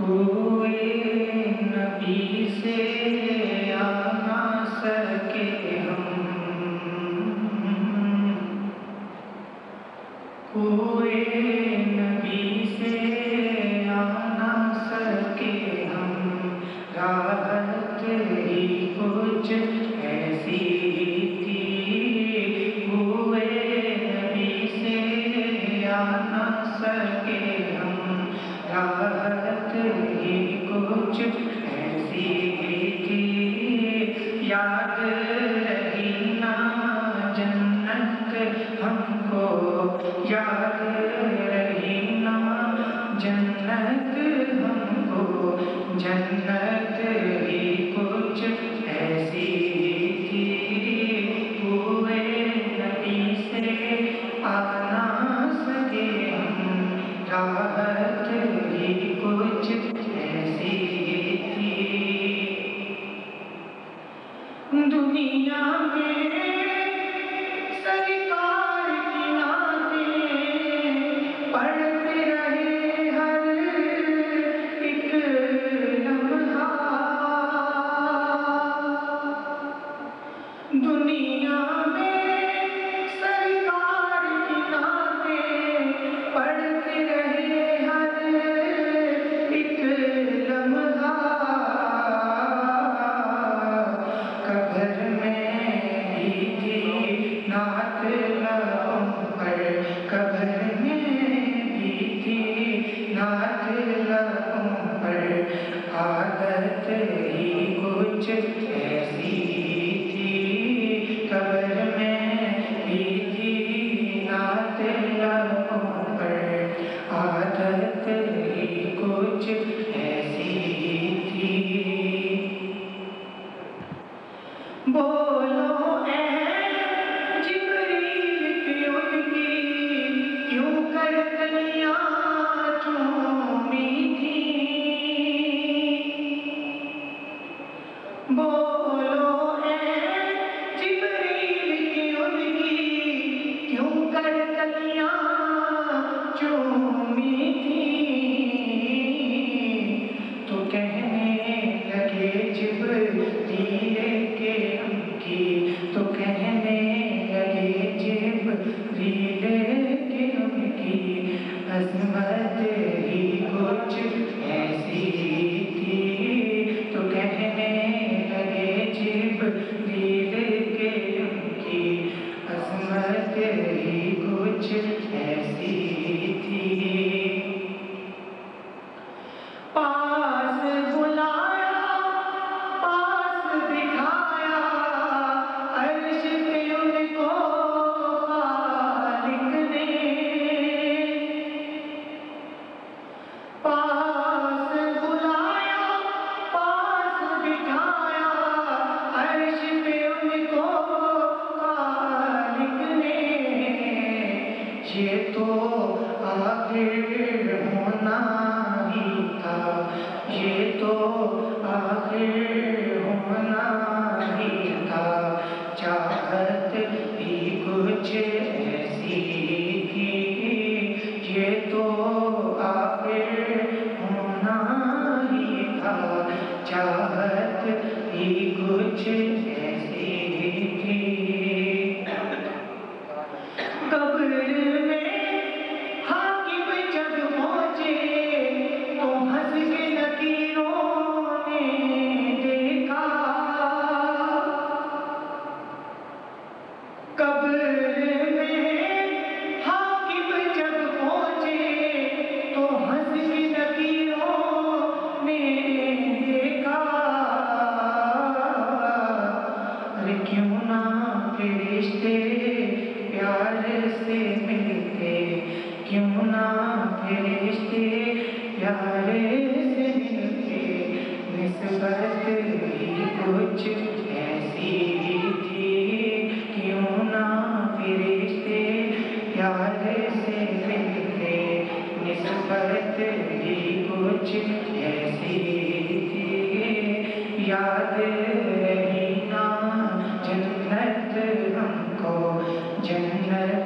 ہوئے نبی سے آ سکے۔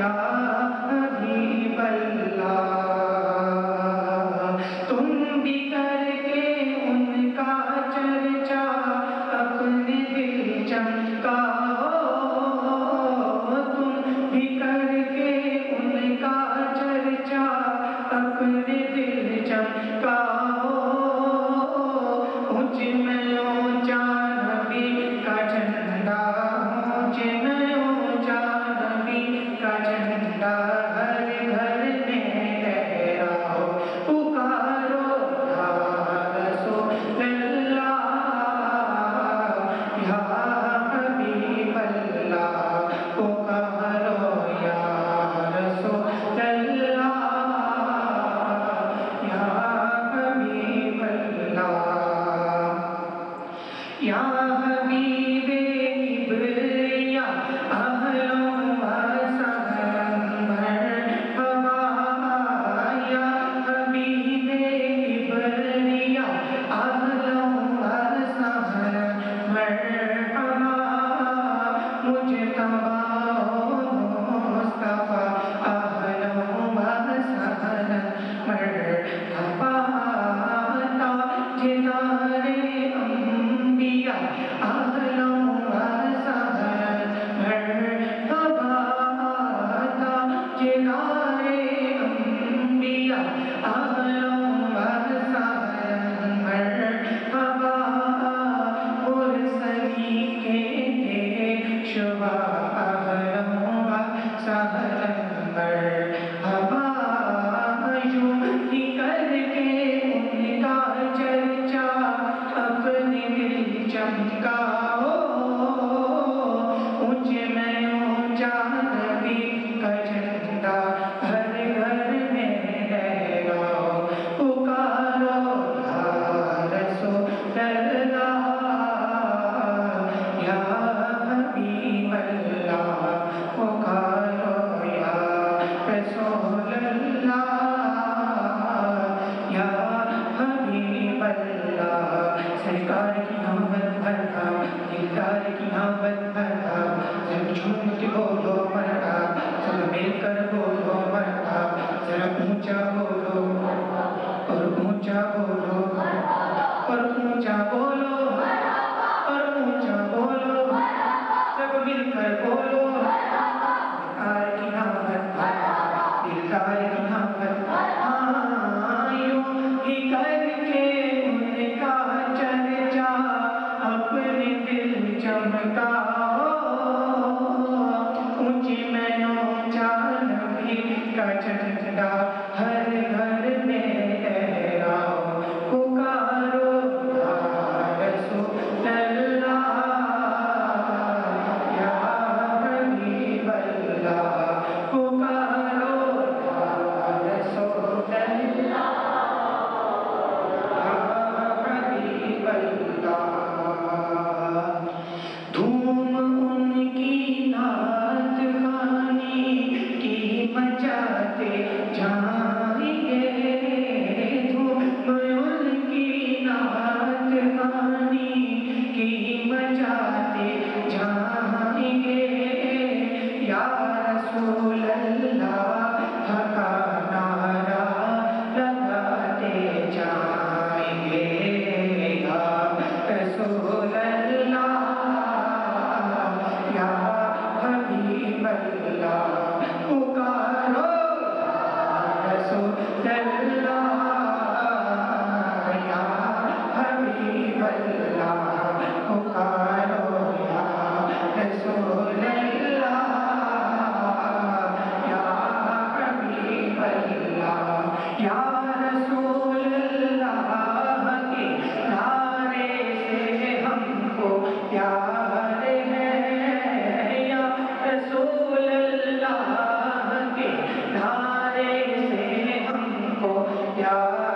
Hallelujah. alimentar know. Yeah.